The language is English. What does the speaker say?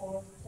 for